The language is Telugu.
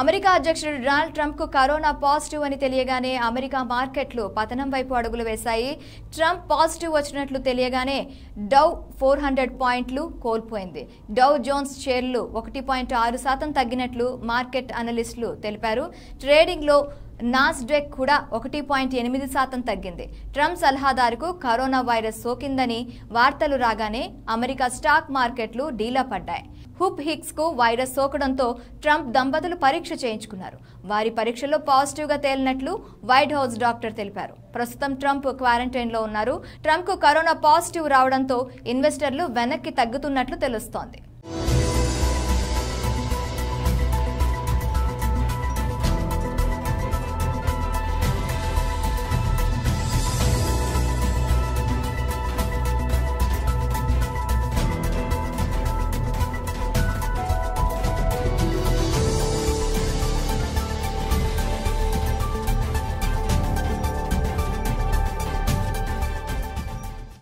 అమెరికా అధ్యక్షుడు డొనాల్డ్ ట్రంప్కు కరోనా పాజిటివ్ అని తెలియగానే అమెరికా మార్కెట్లు పతనం వైపు అడుగులు వేశాయి. ట్రంప్ పాజిటివ్ వచ్చినట్లు తెలియగానే డౌ ఫోర్ హండ్రెడ్ పాయింట్లు కోల్పోయింది. డౌ జోన్స్ షేర్లు ఒకటి పాయింట్ ఆరు శాతం తగ్గినట్లు మార్కెట్ అనలిస్టులు తెలిపారు. ట్రేడింగ్లో నాస్డెక్ కూడా ఒకటి పాయింట్ ఎనిమిది శాతం తగ్గింది. ట్రంప్ సలహాదారుకు కరోనా వైరస్ సోకిందని వార్తలు రాగానే అమెరికా స్టాక్ మార్కెట్లు డీలా పడ్డాయి. హుప్ హిక్స్కు వైరస్ సోకడంతో ట్రంప్ దంపతులు పరీక్ష చేయించుకున్నారు. వారి పరీక్షలో పాజిటివ్గా తేలినట్లు వైట్ హౌస్ డాక్టర్ తెలిపారు. ప్రస్తుతం ట్రంప్ క్వారంటైన్లో ఉన్నారు. ట్రంప్కు కరోనా పాజిటివ్ రావడంతో ఇన్వెస్టర్లు వెనక్కి తగ్గుతున్నట్లు తెలుస్తోంది.